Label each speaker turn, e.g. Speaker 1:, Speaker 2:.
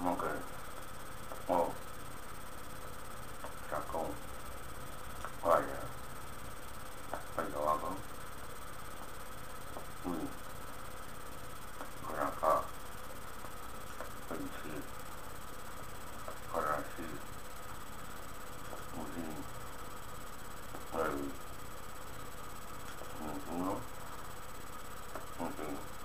Speaker 1: Nunca. Oh. Chacão. Olha. Olha logo. Hum. Olha cá. Conheci. Conheci. Muzinho. Aí. Muzinho. Muzinho.